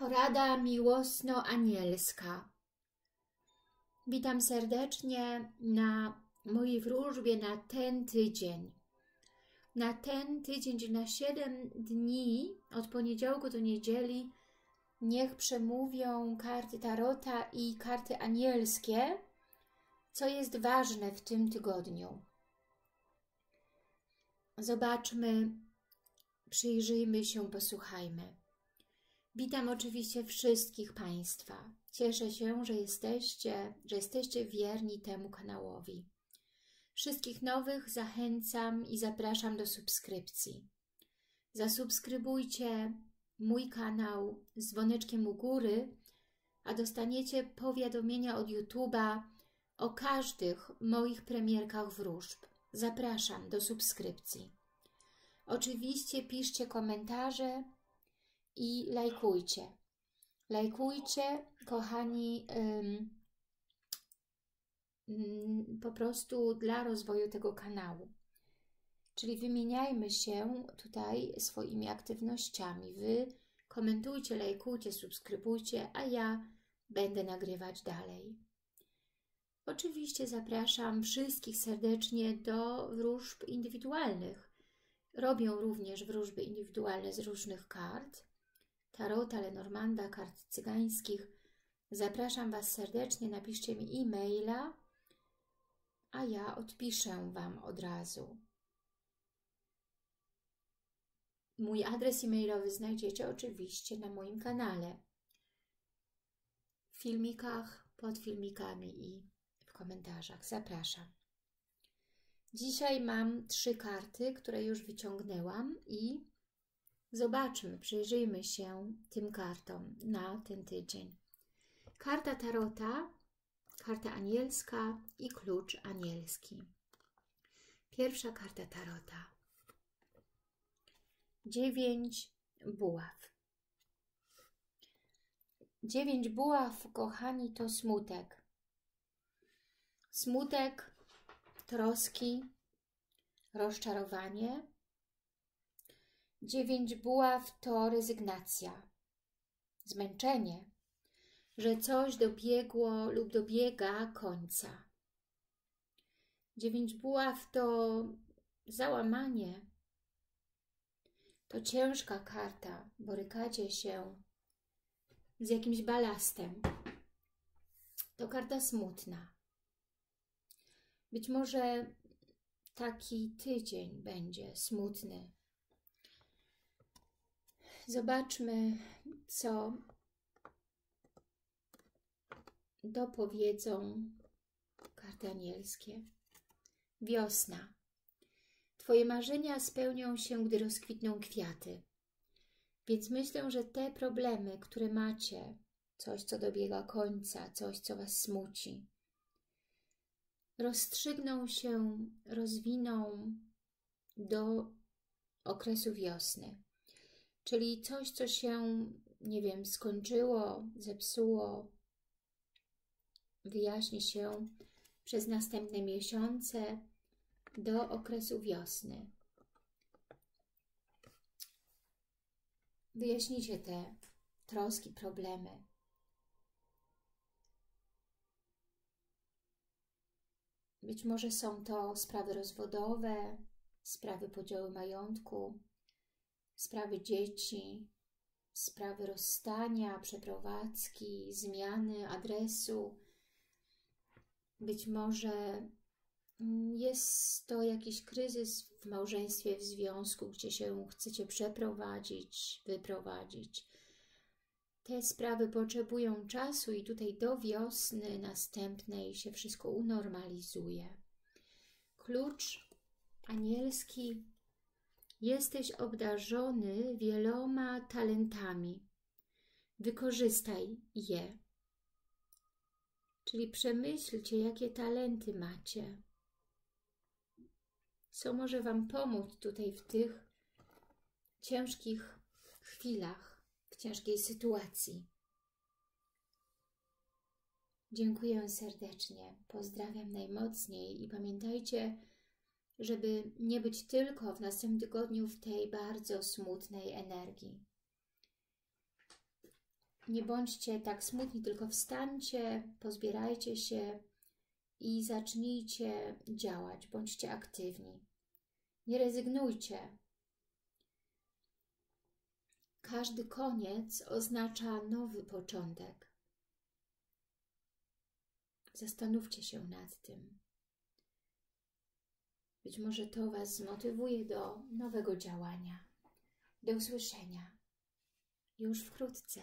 Porada miłosno-anielska. Witam serdecznie na mojej wróżbie na ten tydzień. Na ten tydzień, na 7 dni, od poniedziałku do niedzieli, niech przemówią karty Tarota i karty anielskie, co jest ważne w tym tygodniu. Zobaczmy, przyjrzyjmy się, posłuchajmy. Witam oczywiście wszystkich Państwa. Cieszę się, że jesteście, że jesteście wierni temu kanałowi. Wszystkich nowych zachęcam i zapraszam do subskrypcji. Zasubskrybujcie mój kanał z dzwoneczkiem u góry, a dostaniecie powiadomienia od YouTube'a o każdych moich premierkach wróżb. Zapraszam do subskrypcji. Oczywiście piszcie komentarze, i lajkujcie. Lajkujcie, kochani, po prostu dla rozwoju tego kanału. Czyli wymieniajmy się tutaj swoimi aktywnościami. Wy komentujcie, lajkujcie, subskrybujcie, a ja będę nagrywać dalej. Oczywiście zapraszam wszystkich serdecznie do wróżb indywidualnych. Robią również wróżby indywidualne z różnych kart. Tarota Lenormanda, kart cygańskich. Zapraszam Was serdecznie, napiszcie mi e-maila, a ja odpiszę Wam od razu. Mój adres e-mailowy znajdziecie oczywiście na moim kanale, w filmikach, pod filmikami i w komentarzach. Zapraszam. Dzisiaj mam trzy karty, które już wyciągnęłam i Zobaczmy, przyjrzyjmy się tym kartom na ten tydzień. Karta Tarota, karta anielska i klucz anielski. Pierwsza karta Tarota. Dziewięć buław. Dziewięć buław, kochani, to smutek. Smutek, troski, rozczarowanie, Dziewięć buław to rezygnacja, zmęczenie, że coś dobiegło lub dobiega końca. Dziewięć buław to załamanie, to ciężka karta, borykacie się z jakimś balastem. To karta smutna. Być może taki tydzień będzie smutny, Zobaczmy, co dopowiedzą karty anielskie. Wiosna. Twoje marzenia spełnią się, gdy rozkwitną kwiaty. Więc myślę, że te problemy, które macie, coś, co dobiega końca, coś, co Was smuci, rozstrzygną się, rozwiną do okresu wiosny. Czyli coś, co się, nie wiem, skończyło, zepsuło, wyjaśni się przez następne miesiące do okresu wiosny. Wyjaśnicie te troski, problemy. Być może są to sprawy rozwodowe, sprawy podziału majątku, sprawy dzieci, sprawy rozstania, przeprowadzki, zmiany adresu. Być może jest to jakiś kryzys w małżeństwie, w związku, gdzie się chcecie przeprowadzić, wyprowadzić. Te sprawy potrzebują czasu i tutaj do wiosny następnej się wszystko unormalizuje. Klucz anielski Jesteś obdarzony wieloma talentami. Wykorzystaj je. Czyli przemyślcie, jakie talenty macie. Co może Wam pomóc tutaj w tych ciężkich chwilach, w ciężkiej sytuacji. Dziękuję serdecznie, pozdrawiam najmocniej i pamiętajcie, żeby nie być tylko w następnym tygodniu w tej bardzo smutnej energii. Nie bądźcie tak smutni, tylko wstańcie, pozbierajcie się i zacznijcie działać. Bądźcie aktywni. Nie rezygnujcie. Każdy koniec oznacza nowy początek. Zastanówcie się nad tym. Być może to Was zmotywuje do nowego działania. Do usłyszenia już wkrótce.